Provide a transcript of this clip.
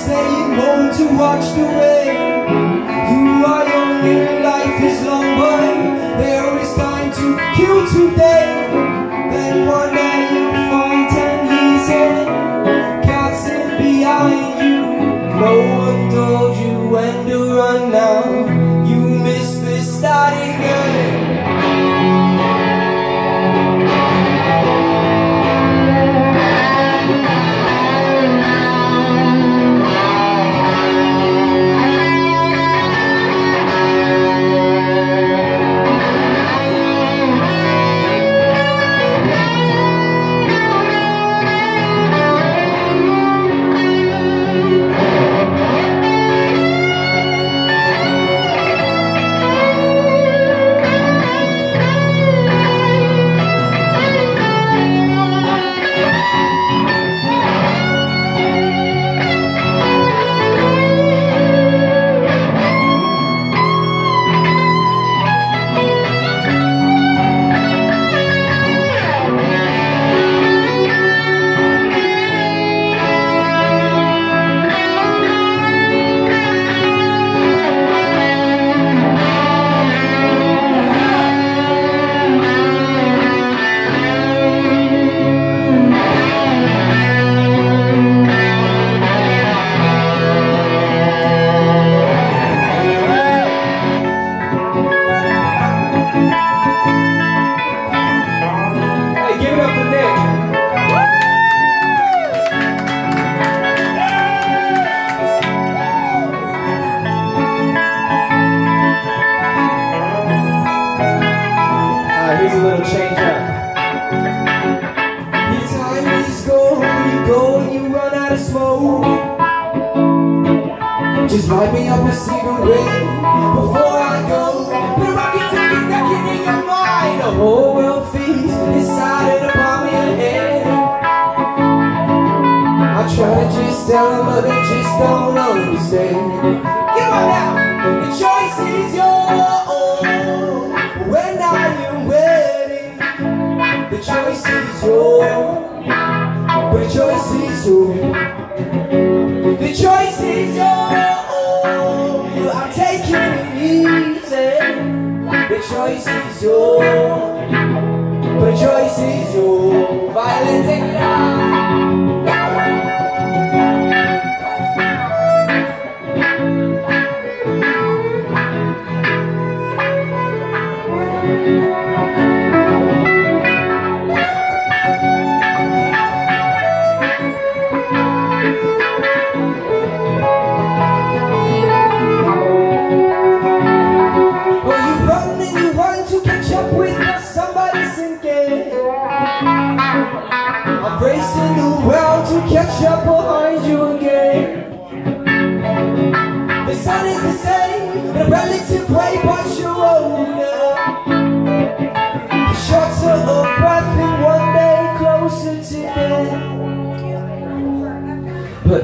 staying home to watch the rain. Just light me up a cigarette before I go. Put a rocket taking knocking in your mind. The whole world the palm of your hand. I try to just tell them, but they just don't understand. Come on now, the choice is yours. When are you ready? The choice is yours. Choice is yours. The choice is yours. Violence it out. Relative but you're older. Shorter of breath and one day closer to death. But